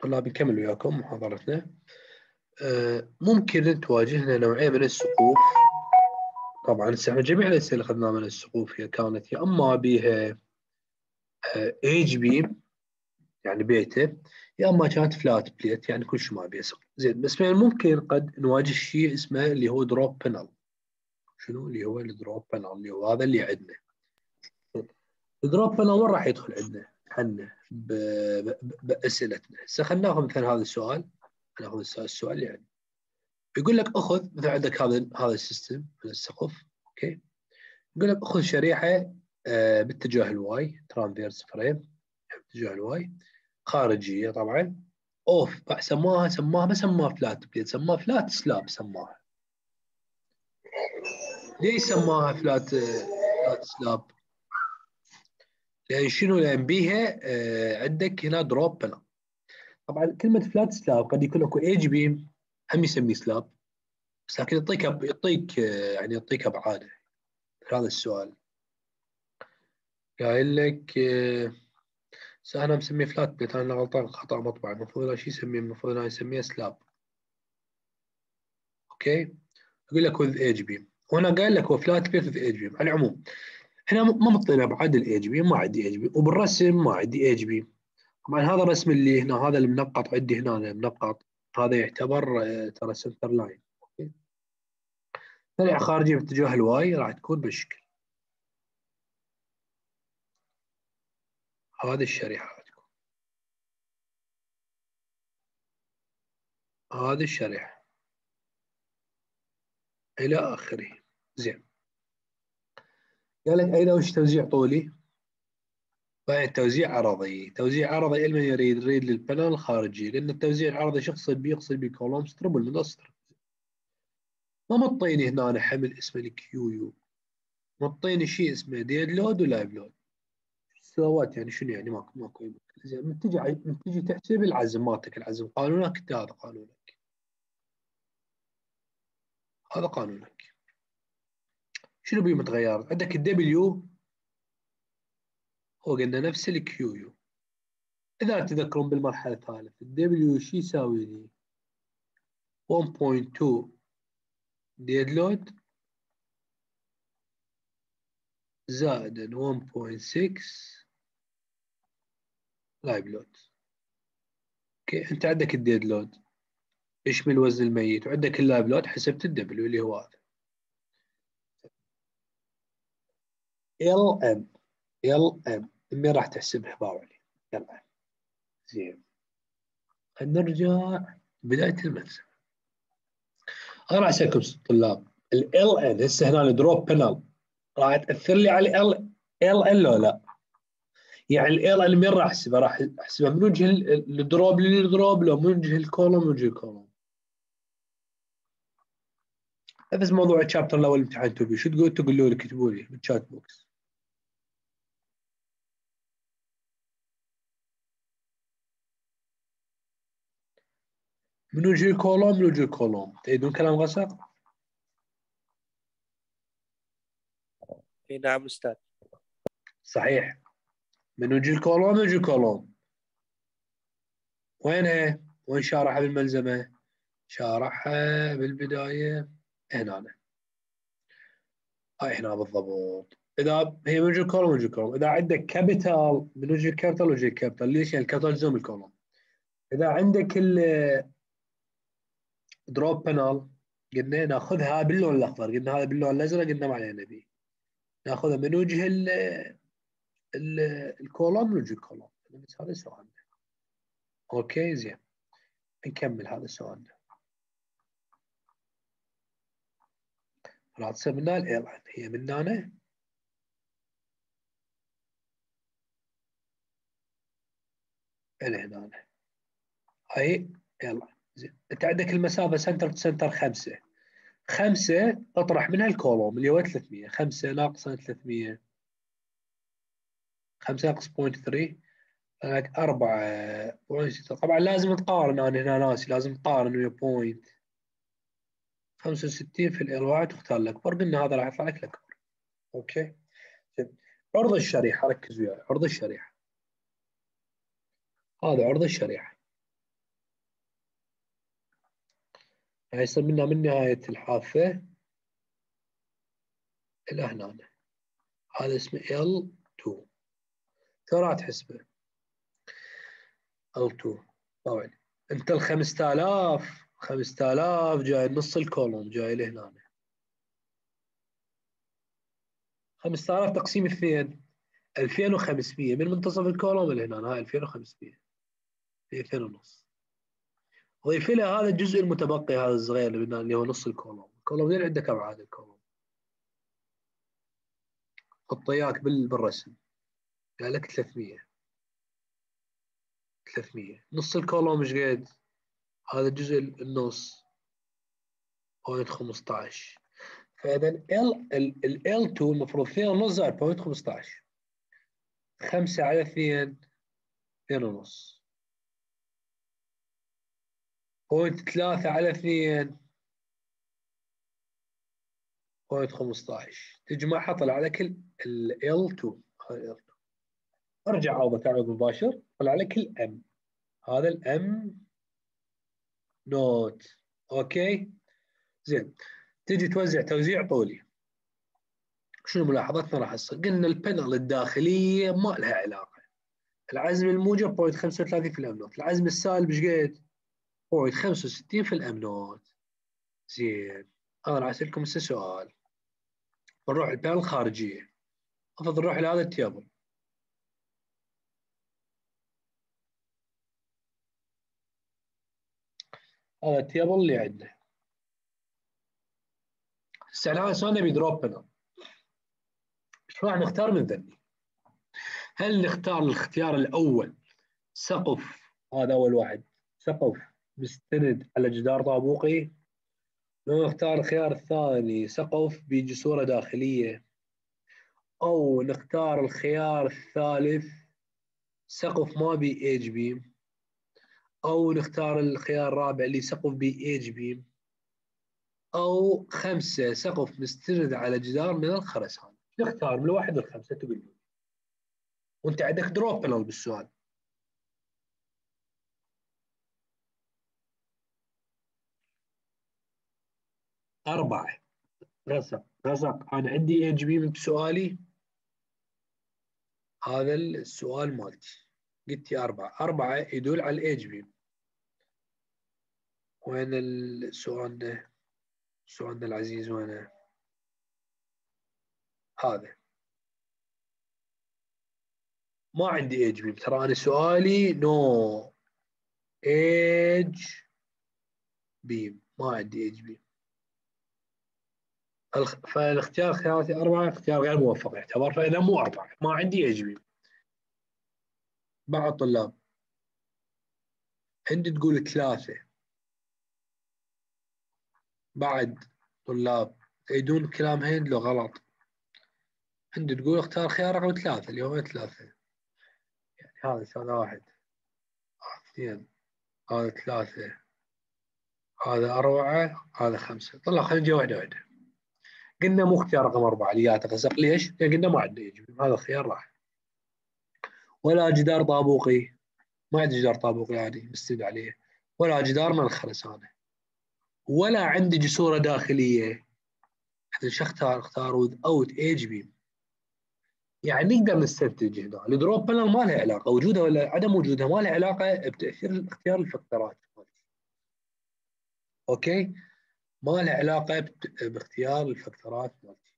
طلاب نكمل وياكم محاضرتنا. آه، ممكن تواجهنا نوعين من السقوف. طبعا إحنا جميع الأسئلة اللي أخذناها من السقوف هي كانت يا أما بها edge beam يعني بيته يا أما كانت flat plate يعني كل شيء ما بيه زين بس ممكن قد نواجه شيء اسمه اللي هو drop panel شنو؟ اللي هو ال drop panel اللي هو هذا اللي عندنا. ال drop panel وين راح يدخل عندنا؟ إحنا بأسئلتنا. هسه خلينا ناخذ مثلا هذا السؤال ناخذ السؤال يعني. يقول لك أخذ مثلا عندك هذا هذا ال system من السقف أوكي؟ يقول لك أخذ شريحة آه، باتجاه ال y transverse frame باتجاه ال y خارجية طبعا. أوف سماها سماها ما سماها flat plate سماها flat slab سماها. ليش سماها flat flat slab؟ لأن شنو لأن بيها آه عندك هنا drop panel طبعا كلمة flat slab قد يكون أكو edge beam هم يسميه slab بس لكن يعطيك يعطيك آه يعني يعطيك ابعاده هذا السؤال. قايل لك آه أنا مسميه flat plate أنا غلطان خطأ مطبع المفروض شو يسميه؟ المفروض أنا يسميه slab أوكي؟ يقول لك with edge beam وهنا قايل لك هو flat plate with edge beam على العموم هنا ما مطينا ابعاد الايج بي ما عندي بي وبالرسم ما عندي beam طبعا هذا الرسم اللي هنا هذا المنقط عندي هنا المنقط. هذا يعتبر آه، ترى center line طلع خارجي باتجاه ال y راح تكون بالشكل هذه تكون. هذه الشريحة. إلى آخره. زين. قال لك أين وش توزيع طولي؟ بعد توزيع عرضي، توزيع عرضي علما يريد يريد لل panel الخارجي لأن التوزيع العرضي شو يقصد بيه؟ يقصد بيه column strip. ما مطيني هنا أنا حمل اسمه ال qu. مطيني شيء اسمه dead load و live load. سوات يعني شنو يعني ماكو ماكو زين من تجي من تجي تحسب العزم مالتك العزم قانونك هذا قانونك. هذا قانونك. شنو بيه متغيرات؟ عندك الدبليو هو قلنا نفس ال qu إذا تذكرون بالمرحلة الثالثة الدبليو شو يساوي لي؟ 1.2 dead load زائد 1.6 live load أوكي أنت عندك ال dead load يشمل وزن الميت؟ وعندك ال live load حسبت الدبليو اللي هو هذا. ال ام ال ام مين راح تحسبها باوعلي يلا زين. نرجع بداية الملزمة أنا راح أسألكم طلاب ال ln هسه هنا ال drop panel راح تأثر لي على ال ال ال ولا لا؟ يعني ال ال مين راح أحسبها؟ راح أحسبها من وجه ال drop لل drop لو من وجه ال column من وجه ال column نفس موضوع ال chapter الأول امتحان توبي. شو تقول تقولوا لي كتبوا لي بال chat box من وجه ال column من وجه ال column تعيدون كلام غسق؟ اي نعم أستاذ صحيح من وجه ال column من وجه ال column وينها؟ وين شارحها بالملزمة؟ شارحها بالبداية هنا أنا. هاي هنا بالضبط إذا هي من وجه ال column من وجه ال column إذا عندك capital من وجه ال capital وجه ال capital ليش؟ ال capital جزء من ال column إذا عندك ال drop panel قلنا ناخذها باللون الأخضر قلنا هذا باللون الأزرق قلنا ما علينا به ناخذها من وجه ال ال column من وجه ال column هذا سؤالنا أوكي زين. نكمل هذا سؤالنا راح تصير من ال هي من هنا إلى هنا هاي يلا. زين انت عندك المسافة center to center 5 5 اطرح منها ال column اللي هو 300 5 ناقص 300 5 ناقص 0.3 لك 4 طبعا لازم تقارن. أنا هنا ناسي. لازم تقارن ويا point 65 في l واحد تختار الاكبر قلنا هذا راح يطلع لك الاكبر أوكي. عرض الشريحة. ركز وياي. عرض الشريحة. هذا عرض الشريحة. يصير منها من نهاية الحافة إلى هنا. هذا اسمه L2 ترى تحسبه؟ L2 طبعا. أنت ال 5000 5000 جاي نص الكولوم جاي لهنا. 5000 تقسيم اثنين. 2500 من منتصف ال column لهنا هاي 2500 هي 2 ونص. ضيف لها هذا الجزء المتبقي هذا الصغير اللي هو نص ال column. ال column ذي عندك ابعاد ال column حط اياك بالرسم. قال لك 300 300 نص ال column إيش قد؟ هذا الجزء النص. point 15 فإذا ال ال L2 المفروض 2 ونص زائد point 15 5 على 2 2 ونص. point 3 على 2 point 15 تجمعها طلع لك ال L2 هذا L2 ارجع عوضه تعويض مباشر طلع لك ال M هذا ال M note أوكي زين. تجي توزع توزيع طولي. شنو ملاحظتنا راح تصير؟ قلنا ال panel الداخلية ما لها علاقة. العزم الموجب point 35 في ال M note العزم السالب إيش قد؟ point 65 في ال M note زين. أنا راح اسالكم هسه سؤال. بنروح ال panel الخارجيه أفضل نروح لهذا ال table هذا ال table اللي عندنا. هسه الان سؤال نبي drop panel إيش راح نختار من ذني؟ هل نختار الاختيار الأول سقف؟ هذا أول واحد. سقف. مستند على جدار طابوقي لو نختار الخيار الثاني سقف بجسوره داخلية. أو نختار الخيار الثالث سقف ما بي edge beam. أو نختار الخيار الرابع اللي سقف بي edge beam. أو خمسة سقف مستند على جدار من الخرسانة. نختار من الواحد للخمسة تقول لي. وأنت عندك drop بالسؤال. أربعة. رزق رزق. أنا عندي edge beam بسؤالي؟ هذا السؤال مالتي. قلت أربعة. أربعة يدل على الايج بي وين السؤال ده؟ سؤالنا العزيز وين؟ هذا. ما عندي edge beam ترى أنا سؤالي no. edge beam ما عندي edge beam فالاختيار خياراتي أربعة اختيار غير موفق يعتبر فإذا مو أربعة ما عندي ايج بيم بعض الطلاب. عندي تقول ثلاثة. بعد طلاب يعيدون كلام هند لو غلط. عندي تقول اختار خيار رقم ثلاثة اللي هو ثلاثة. يعني هذا هذا واحد. اثنين. هذا ثلاثة. هذا أربعة. هذا خمسة. طلع خلينا نجي واحدة واحدة. قلنا مو اختيار رقم أربعة اللي ياتي ليش؟ لأن قلنا ما عندنا يجب هذا الخيار راح. ولا جدار طابوقي. ما عندي جدار طابوقي عادي مستند عليه. ولا جدار من الخرسانة ولا عندي جسورة داخلية. إذا شو اختار اختار without edge beam. يعني نقدر نستنتج هنا ال drop panel ما لها علاقة. وجودها ولا عدم وجودها ما لها علاقة بتأثير اختيار ال factorات okay؟ ما لها علاقة باختيار ال factorات مالتي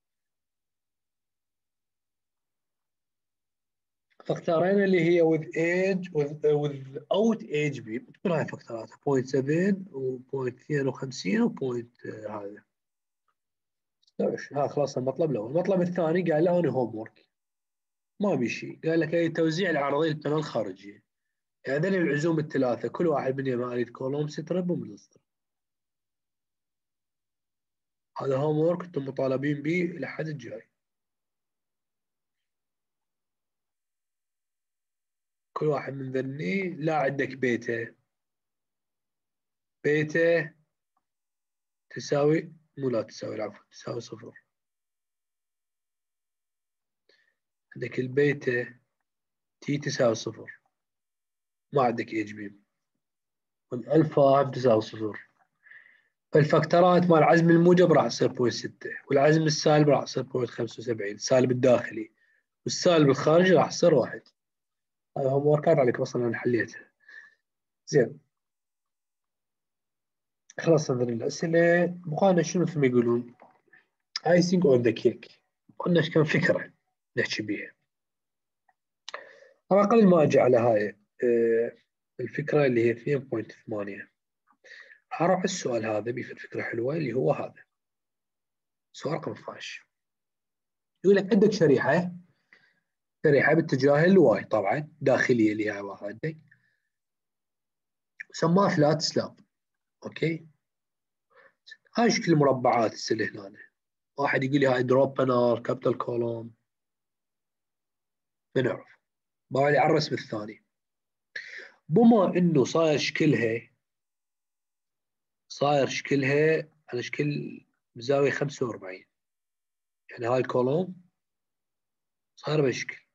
فاختارينا اللي هي with edge with, without edge beam تكون هاي factorات 0.7 و 0.52 و point هذا. ها خلاص المطلب الأول. المطلب الثاني قال له أنا homework ما بي شيء. قال لك أي توزيع العرضيه لل panel الخارجيه يعني هذول العزوم الثلاثة. كل واحد منهم اريد column strip ومن هذا homework أنتم مطالبين به الأحد الجاي كل واحد من ذني لا عندك beta. beta تساوي مو لا تساوي العفو تساوي صفر. عندك ال beta t تساوي صفر. ما عندك edge beam وال alpha هم تساوي صفر. فال factorات مال العزم الموجب راح تصير 0.6 والعزم السالب راح يصير 0.75 السالب الداخلي والسالب الخارجي راح يصير واحد. هذا homeworkات عليك أصلا أنا حليتها زين. خلاص هذه الاسئله بقانا شنو مثل ما يقولون؟ icing on the cake قلنا كم فكرة نحكي بيها. أنا قبل ما أجي على هاي آه، الفكرة اللي هي 2.8 هروح السؤال هذا بيه فكره حلوة اللي هو هذا. سؤال رقم 12 يقول لك عندك شريحة؟ شريحة باتجاه ال y طبعا داخلية اللي هي عندك سماها flat slab okay؟ هاي شكل المربعات السله هنا. واحد يقول لي هاي drop panel capital column ما نعرف. بعد على الرسم الثاني. بما إنه صاير شكلها صاير شكلها على شكل بزاويه 45 يعني هاي ال column صاير بهالشكل.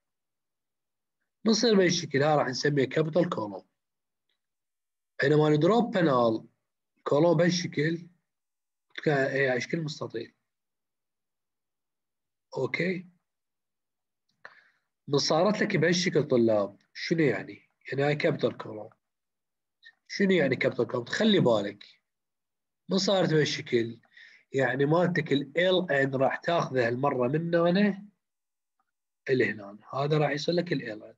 من صير بهالشكل ها راح نسميه capital column بينما ال drop panel column بهالشكل على شكل مستطيل. okay؟ من صارت لك بهالشكل طلاب شنو يعني؟ يعني هاي capital column شنو يعني capital column؟ خلي بالك. ما صارت بهالشكل. يعني مالتك ال Ln راح تاخذه هالمرة من هنا إلى هنا. هذا راح يصير لك ال Ln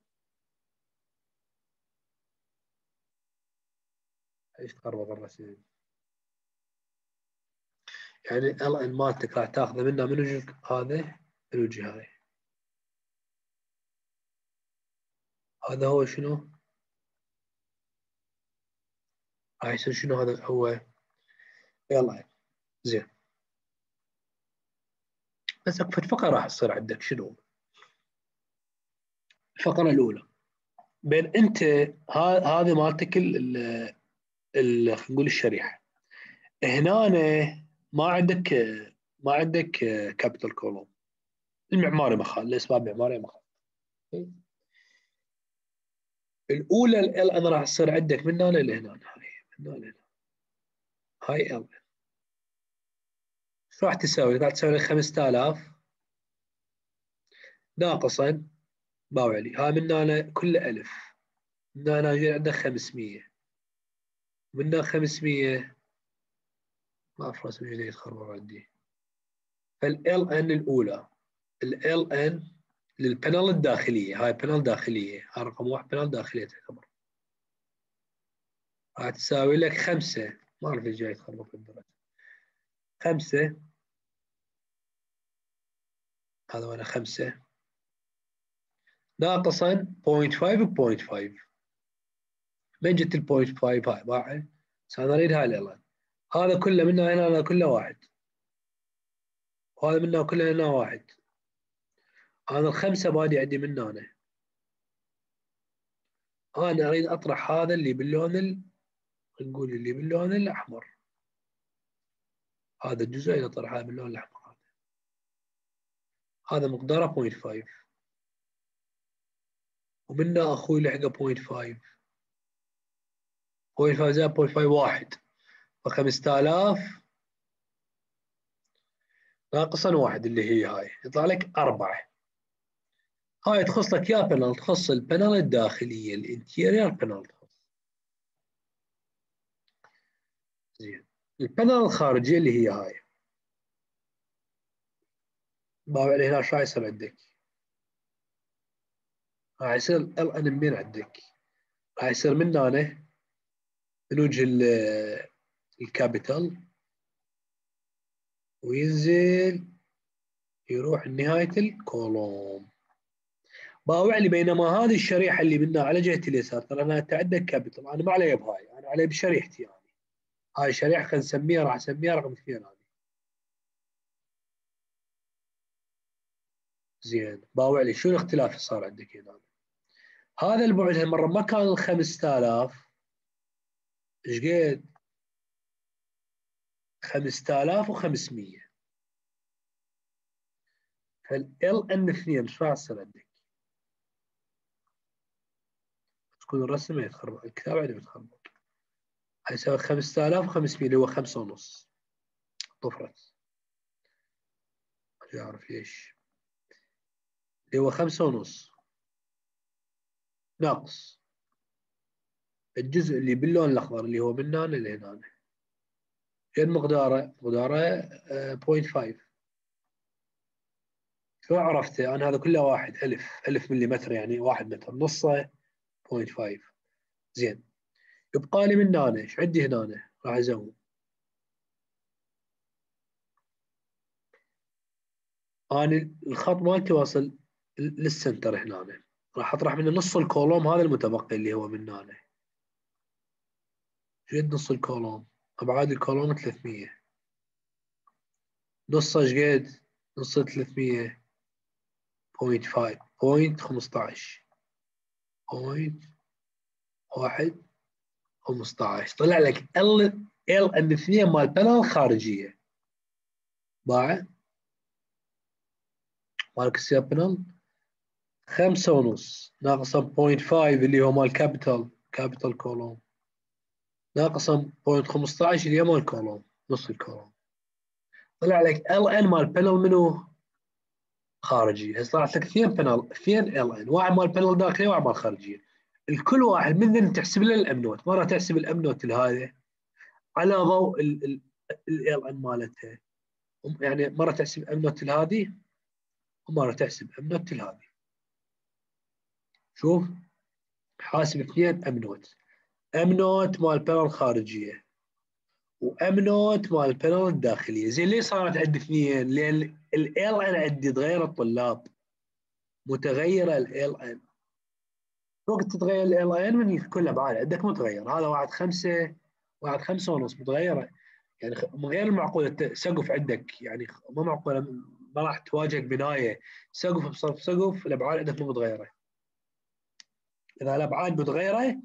إيش تقرب الرسم يعني ال ان مالتك راح تاخذه منه من وجه هذا الوجه هاي. هذا هو شنو؟ راح يصير شنو هذا؟ هو يلا. زين. بس اكفت فقرة راح تصير عندك شنو؟ الفقرة الأولى. بين أنت هذه مالتك ال خلينا نقول الشريحة. هنا ما عندك ما عندك capital column المعماري مخال لاسباب معماريه مخال الأولى ال راح تصير عندك من هنا لهنا. هاي من هنا لهنا. هاي ال شو راح تساوي؟ راح تساوي 5000 ناقصا. باوع لي. ها من هنا كله ألف. من هنا عندك 500 من هنا 500 ما أعرف رسم جديد يتخرب عندي. ف Ln الأولى. Ln لل panel الداخلية. هاي panel داخلية. هاي رقم واحد panel داخلية تعتبر راح تساوي لك خمسة. ما أعرف إيش جاي يتخرب الدرجة خمسة. هذا وأنا خمسة؟ ناقصا 0.5 ب 0.5 من جت ال 0.5 هاي؟ واحد. أنا أريد هاي الالان هذا كله منه هنا هذا كله واحد. وهذا منه كله هنا واحد. أنا الخمسة بادي عندي من هنا. أنا أريد أطرح هذا اللي باللون ال... نقول اللي باللون الأحمر. هذا الجزء اللي اطرحه باللون الأحمر. هذا هذا مقداره 0.5 ومنه أخوي لحقه 0.5 0.5 زائد 0.5 واحد. ف 5000 ناقصا واحد اللي هي هاي. يطلع لك أربعة. هاي تخص لك يا panel تخص ال panel الداخلية ال interior panel تخص زين. ال panel الخارجية اللي هي هاي. عليه هنا شو يصير عندك؟ راح يصير Ln منين عندك؟ راح يصير من هنا من وجه ال capital. وينزل يروح لنهاية ال column. باوع لي بينما هذه الشريحة اللي منها على جهة اليسار ترى أنا عندك capital أنا ما علي بهاي أنا علي بشريحتي يعني هاي الشريحة خلينا نسميها راح اسميها رقم اثنين هذه. زين باوع لي. شو الاختلاف اللي صار عندك هنا؟ هذا البعد هالمرة ما كان 5000 إيش قد؟ 5500 فال إن 2 إيش راح يصير عندك؟ تكون الرسمة يتخرب الكتاب عندي يتخرب هيساوي 5500 اللي هو 5 ونص. طفرت ما أعرف ليش اللي هو خمسة ونص. ناقص. الجزء اللي باللون الأخضر اللي هو من هنا لهنا. كم مقداره؟ مقداره 0.5 شو عرفته؟ أنا هذا كله واحد. ألف. ألف مليمتر يعني واحد متر. نصه 0.5 زين. يبقى لي من هنا إيش عندي هنا؟ راح zoom أنا الخط مالتي واصل لل center هنا. راح أطرح من نص ال column هذا المتبقي اللي هو من هنا. شقد نص ال column. أبعاد ال column 300 نص إيش قد نص 300 point 5 point 15 point واحد. 15 طلع لك ال Ln 2 مال panel خارجية. باوع. مال exterior panel خمسة ونص. ناقصا 0.5 اللي هو مال capital capital column ناقصا 0.15 اللي هو مال column نص ال column طلع لك Ln مال panel منو؟ خارجي. هسه طلعت لك اثنين panel اثنين Ln واحد مال panel داخلي وواحد مال خارجية. الكل واحد من تحسب له ال M naught مرة تحسب ال M naught هذه على ضوء Ln مالتها. يعني مرة تحسب M naught هذه ومرة تحسب M naught هذه شوف حاسب اثنين M naught. M naught مال panel الخارجيه و M naught مال ال panel الداخليه زين ليه صارت عندي اثنين؟ لأن Ln عندي تغير الطلاب. متغيرة Ln وقت تتغير Ln من كل ابعاد عندك متغير هذا واحد خمسة واحد خمسة ونص متغيره يعني من غير المعقول سقف عندك يعني مو معقوله ما راح تواجهك بناية سقف بصف سقف الأبعاد عندك مو متغيرة. إذا الأبعاد متغيرة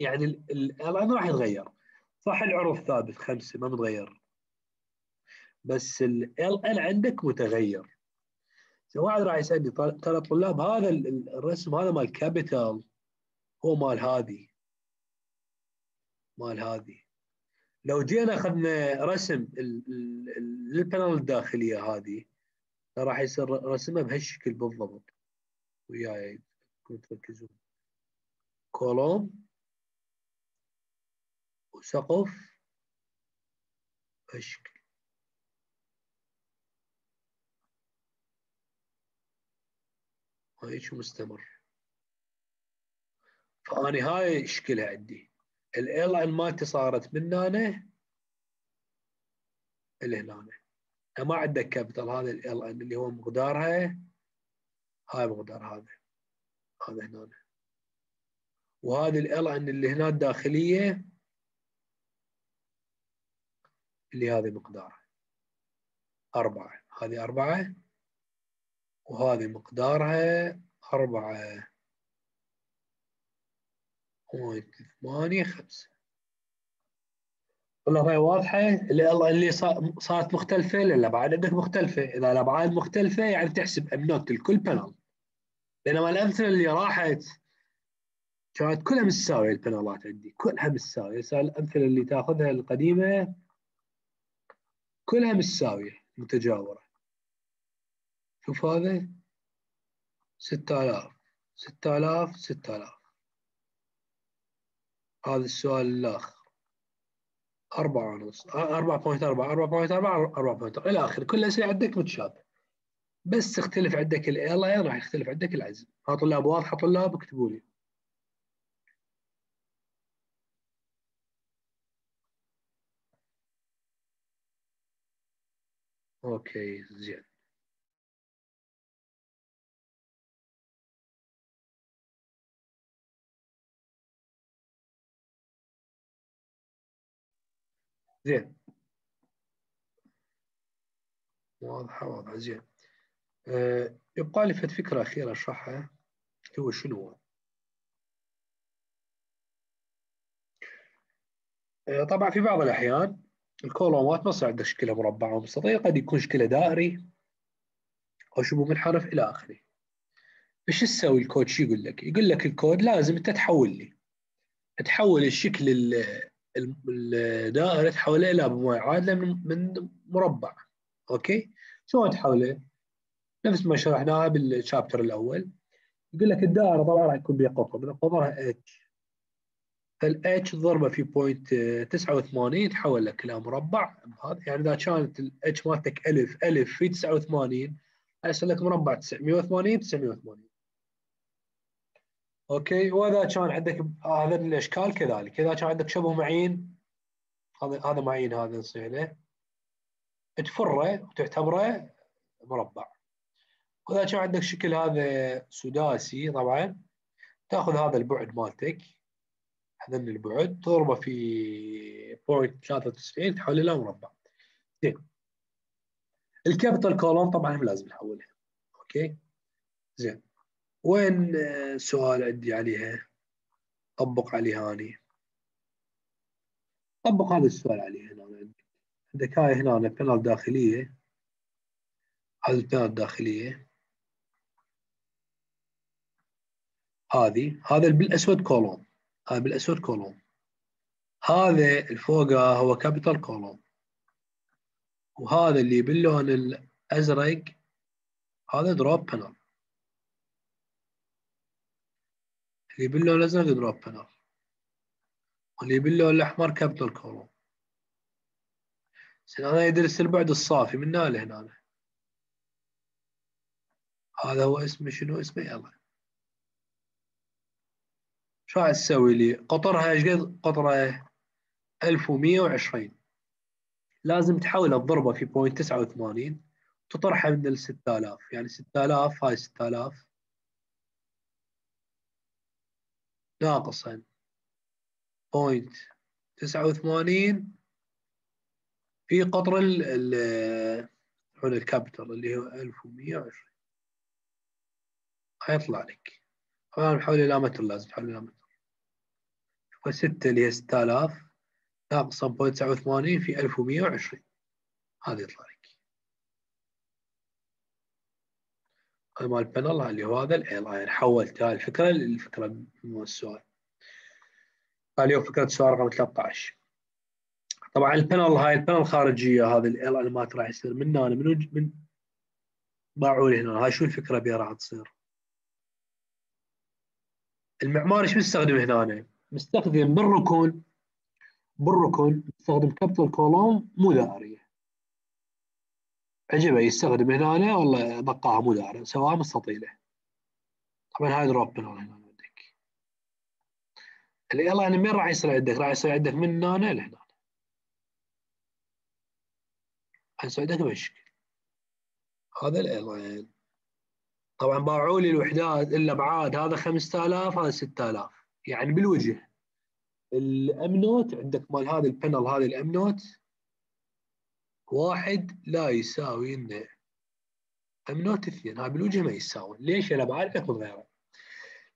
يعني Ln راح يتغير. صح العروض ثابت خمسة ما متغير. بس Ln عندك متغير. واحد راح يسالني ترى طلاب هذا الرسم هذا مال capital هو مال هذه مال هذه لو جينا اخذنا رسم لل panel الداخلية هذه راح يصير رسمها بهالشكل بالضبط. وياي تركزون. كولوم. وسقف. بهالشكل هيك مستمر. فاني هاي اشكلها عندي. ال ان مالتي صارت من هنا لهنا ما عندك capital هذا Ln اللي هو مقدارها. هاي مقدار هذا. هذا هنا. وهذه Ln اللي هنا الداخلية اللي هذه مقدارها. أربعة. هذه أربعة. وهذه مقدارها أربعة. point ثمانية خمسة. والله هاي واضحة؟ اللي اللي صارت مختلفة للأبعاد عندك مختلفة. إذا الأبعاد مختلفة يعني تحسب ال M naught لكل panel بينما الأمثلة اللي راحت كانت كلها متساوية البانلات عندي. كلها متساوية الأمثلة اللي تأخذها القديمة كلها متساوية متجاورة. شوف هذا ستة آلاف. ستة آلاف ستة آلاف. هذا السؤال الآخر أربعة ونص. أربعة point أربعة. أربعة point أربعة أربعة point إلى آخره. كل الأسئلة عندك متشابه بس تختلف عندك ال راح يختلف عندك العزم. ها طلاب واضحة طلاب اكتبوا لي. okay زين. زين. واضحة واضحة زين. أه يبقى لي فكرة أخيرة أشرحها هو شنو هو؟ أه طبعا في بعض الأحيان الكولومات ما عندك شكلها مربع أو مستطيل قد يكون شكلها دائري أو شبه منحرف إلى آخره. إيش تسوي الكود؟ شو يقول لك؟ يقول لك الكود لازم أنت تحول لي. تحول الشكل الدائره تحولها إلى معادله من من مربع. okay؟ شلون تحوله؟ نفس ما شرحناها بال chapter الأول. يقول لك الدائرة طبعا راح يكون بها قطر من قطرها H فال H ضربه في point 89 تحول لك إلى مربع. هذا يعني إذا كانت ال H مالتك ألف ألف في 89 يصير لك مربع 980 980 okay واذا كان عندك هذا الأشكال كذلك. إذا كان عندك شبه معين هذا هذا معين هذا نصيح له تفره وتعتبره مربع. وإذا كان عندك شكل هذا سداسي طبعا تأخذ هذا البعد مالتك هذا البعد تضربه في point 93 تحوله إلى مربع زين. ال capital column طبعا لازم نحولها okay؟ زين. وين سؤال عندي عليها؟ طبق عليها أني. طبق هذا السؤال عليه هنا. عندك عندك هاي هنا panel داخلية. هذه ال panel الداخليه هذه هذا بالأسود column. هذا بالأسود column. هذا الفوقة هو capital column. وهذا اللي باللون الأزرق هذا drop panel اللي باللون الازرق drop panel واللي باللون الأحمر capital column هذا يدرس البعد الصافي من هنا لهنا. هذا هو اسمه شنو؟ اسمه يلا. شو راح تسوي لي؟ قطرها إيش قد؟ قطرها 1120 لازم تحول تضربه في point 89 تطرحه من ال 6000 يعني 6000 هاي 6000 ناقصا. point 89 في قطر ال ال ال capital اللي هو 1120 حيطلع لك. طبعا نحول إلى متر لازم تحول إلى متر. 6 اللي هي 6000 ناقص 0.89 في 1120 هذا يطلع لك هذا مال البانل اللي هو هذا الاي لاين حولت هاي الفكرة للفكره من السؤال. اليوم فكره السؤال رقم 13 طبعا البانل هاي البانل الخارجيه هذا ال المات راح يصير من هنا من من باعوا لي هنا هاي شو الفكرة بها راح تصير؟ المعمار إيش مستخدم هنا؟ مستخدم بالركن بالركن يستخدم كابيتال كولوم مو دائرية. عجبه يستخدم هنا والله بقاها مو دائريه سواء مستطيلة. طبعا هاي دروب من هنا عندك. يلا يعني مين راح يصير عندك؟ راح يصير عندك من هنا لهنا. راح يصير عندك بهالشكل هذا الايرلاين طبعا باعوا لي الوحدات الابعاد هذا 5000 هذا 6000 يعني بالوجه. الأم نوت عندك مال هذا البانل هذا الأم نوت. واحد لا يساوي اثنين ام نوت اثنين. هاي بالوجه ما يساوون. ليش؟ أنا بعرف لك متغيره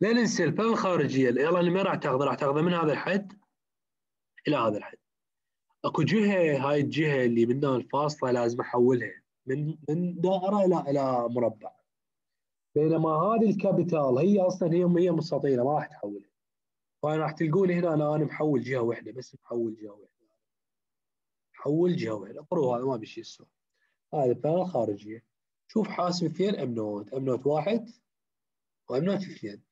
لا ننسى البانل الخارجيه يلا ما راح تاخذه راح تأخذه من هذا الحد إلى هذا الحد. أكو جهة هاي الجهة اللي من الفاصلة لازم أحولها من من دائرة إلى إلى مربع. بينما هذه الكابيتال هي أصلا هي هي مستطيلة ما راح تحولها. فأنا راح تلقون هنا أنا محول جهة واحدة بس محول جهة واحدة حول واحدة اقروا هذا ما بشي السؤال. هذا البانل خارجيه شوف حاسب اثنين ام نوت ام نوت واحد وام نوت اثنين.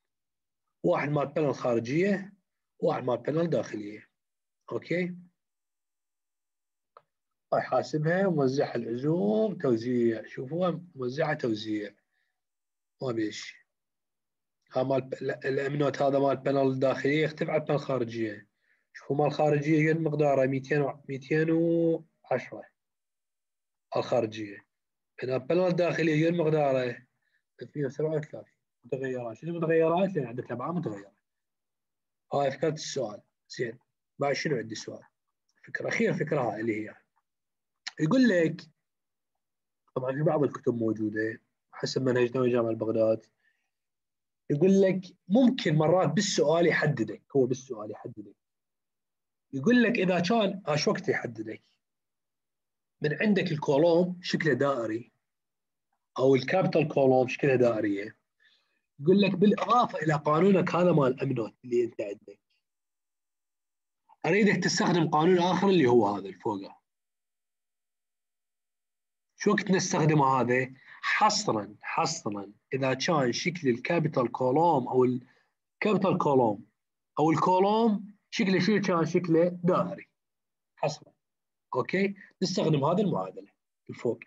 واحد مال بانل خارجية واحد مال بانل داخلية. أوكي؟ راح حاسبها موزعها العزوم توزيع. شوفوا موزعها توزيع. ما بيش. ها مال ال M naught هذا مال ال panel الداخليه يختلف عن ال panel الخارجيه شوفوا مال الخارجيه هي مقدارها 200 210 الخارجية. هنا ال panel الداخلية هي مقدارها 337 متغيرات. شنو المتغيرات؟ لأن عندك ابعاد متغيرة. هاي فكرة السؤال. زين. بعد شنو عندي سؤال؟ فكرة اخير فكرة هاي اللي هي. يقول لك طبعا في بعض الكتب موجودة حسب منهجنا جامعة بغداد يقول لك ممكن مرات بالسؤال يحددك. هو بالسؤال يحددك. يقول لك إذا كان إيش وقت يحددك من عندك ال column شكله دائري أو ال capital column شكلها دائريه يقول لك بالإضافة إلى قانونك هذا مال M naught اللي أنت عندك. أريدك تستخدم قانون آخر اللي هو هذا الفوقة. شو وقت نستخدمه هذا؟ حصرا حصرا. إذا كان شكل ال capital column أو ال capital column أو ال column شكله شو كان شكله؟ دائري حصرا okay؟ نستخدم هذه المعادلة الفوق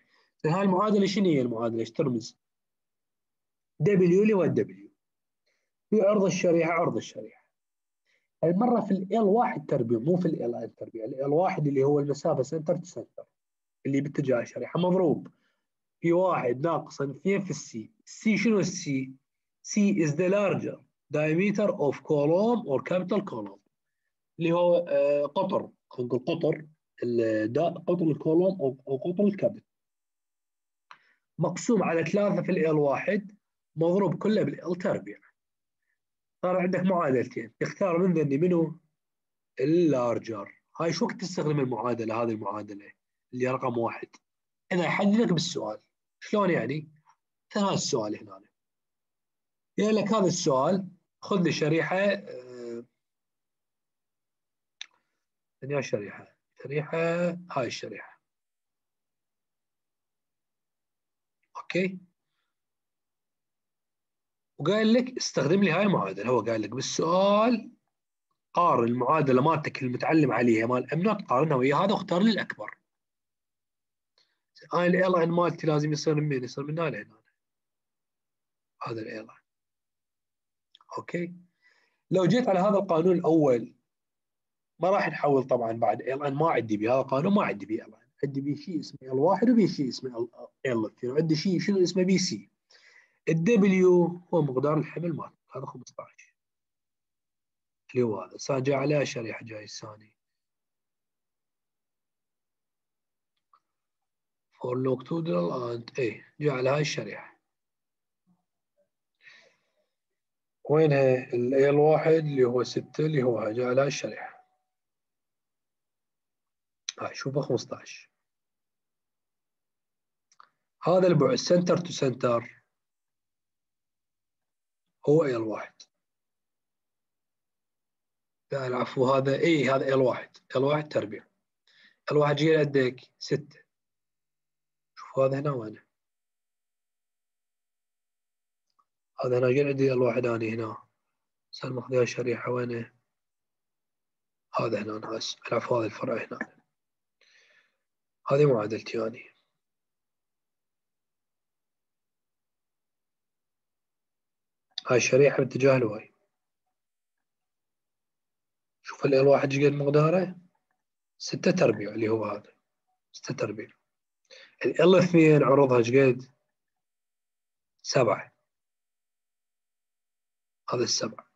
هاي المعادلة شنو هي المعادلة؟ إيش ترمز؟ دبليو اللي هو الدبليو في عرض الشريحة عرض الشريحة. المرة في L واحد تربيع مو في Ln تربيع. L واحد اللي هو المسافة center to center اللي باتجاه الشريحة. مضروب. في واحد ناقص اثنين في السي السي شنو السي؟ سي is the larger diameter of column or capital column. اللي هو آه، قطر. نقول قطر قطر ال column أو قطر ال capital مقسوم على ثلاثة في L واحد مضروب كله بال L تربيع. صار عندك معادلتين. تختار من ذني منو؟ ال larger. هاي شو وقت تستخدم المعادلة؟ هذه المعادلة اللي رقم واحد. إذا يحددك بالسؤال. شلون يعني؟ هذا السؤال هنا. يقول لك هذا السؤال خذ لي شريحة ثانية شريحة شريحة هاي الشريحة. أوكي؟ وقال لك استخدم لي هاي المعادلة هو قال لك بالسؤال قارن المعادلة مالتك المتعلم عليها مال M nought قارنها ويا هذا واختار لي الأكبر. أنا L n مالتي لازم يصير من يصير من هنا لهنا هذا L n أوكي؟ لو جيت على هذا القانون الأول ما راح نحول طبعا بعد L n ما عندي بيه هذا القانون ما عندي بيه L n عندي بيه شيء اسمه L واحد وبيه شيء اسمه L اثنين عندي شيء شنو اسمه بي سي؟ ال W هو مقدار الحمل مال هذا 15 اللي هو هذا؟ جاي عليها شريحة جاي الثاني. فور لوكتودرال اند اي جاي على هاي الشريحة. وينها ال واحد اللي هو 6 اللي هو جاي على هاي الشريحة. هاي شوفها 15 هذا البعد center to center. هو L واحد. لا العفو هذا اي هذا L واحد. L واحد تربيع. L واحد جيل عندك؟ ستة. شوف هذا هنا وين هذا هنا جيل عندي L واحد اني هنا. صار ماخذ الشريحة وينه هذا هنا العفو هذا الفرع هنا. هذه معادلتي اني هاي الشريحة باتجاه الواي. شوف ال واحد إيش قد مقداره؟ ستة تربيع اللي هو هذا. ستة تربيع. ال اثنين عرضها إيش سبعة. هذا السبعة.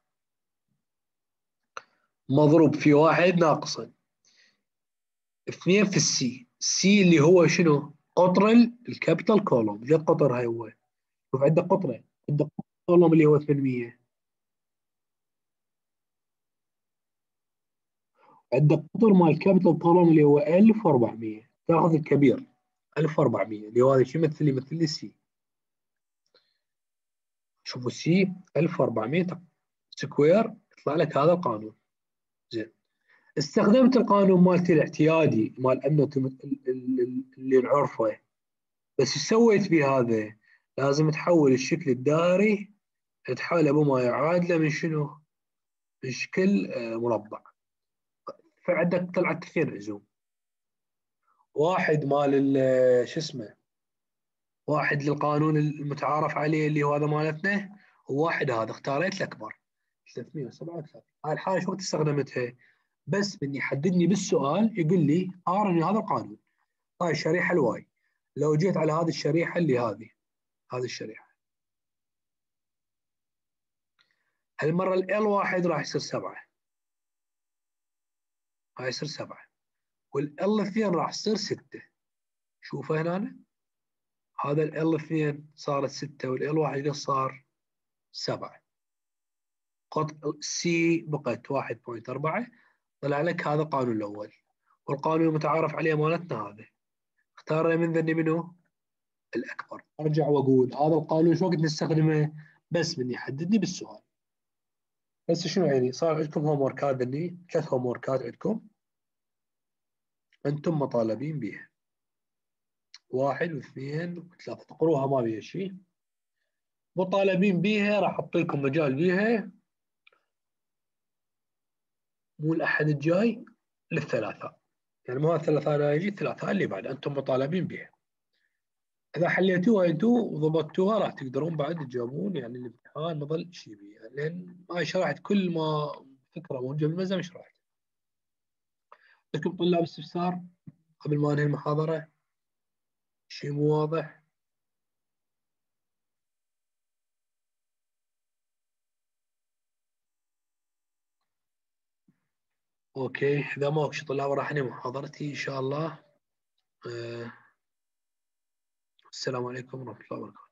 مضروب في واحد ناقصا. اثنين في ال C. ال C اللي هو شنو؟ قطر ال capital column جد قطر هاي هو. شوف عندك قطرة. عندك column اللي هو 800 عندك قطر مال capital column اللي هو 1400 تاخذ الكبير. 1400 اللي هو هذا شو يمثل يمثل لي C شوفوا C 1400 square يطلع لك هذا القانون. زين. استخدمت القانون مالتي الاعتيادي مال انه اللي نعرفه بس إيش سويت بهذا؟ لازم تحول الشكل الدائري تحاول بما يعادله من شنو؟ من شكل آه، مربع فعندك طلعت اثنين عزوم واحد مال شو اسمه واحد للقانون المتعارف عليه اللي هو هذا مالتنا وواحد هذا اختاريت الاكبر 337 هاي الحالة شو استخدمتها؟ بس من يحددني بالسؤال يقول لي قارن هذا القانون. هاي الشريحة الواي. لو جيت على هذه الشريحة اللي هذه هذه الشريحة. هالمرة ال واحد راح يصير سبعة. راح يصير سبعة. و L اثنين راح يصير ستة. شوفه هنا. هذا L اثنين صارت ستة و L واحد صار سبعة. قط سي بقت واحد point أربعة. طلع لك هذا القانون الأول والقانون المتعارف عليه مالتنا هذا اختار من ذني منه؟ الأكبر. أرجع وأقول هذا القانون شو وقت نستخدمه؟ بس من يحددني بالسؤال. بس شنو يعني؟ صار عندكم هوم وركات ذني؟ ثلاث هوم وركات عندكم؟ أنتم مطالبين بها واحد واثنين وثلاثة تقروها ما بيها شيء مطالبين بها راح أحط لكم مجال بيها. مو الأحد الجاي للثلاثاء يعني مو الثلاثاء لا يجي الثلاثاء اللي بعد أنتم مطالبين بها. إذا حليتوها أنتم وضبطتوها راح تقدرون بعد تجاوبون يعني الامتحان مظل شيء بيها لأن ما شرحت كل ما فكرة موجوده بالمزه شرحت. لكم طلاب استفسار قبل ما أنهي المحاضرة شيء مو واضح. أوكي اذا ما اكو طلاب راح أنهي محاضرتي إن شاء الله. أه السلام عليكم ورحمة الله وبركاته.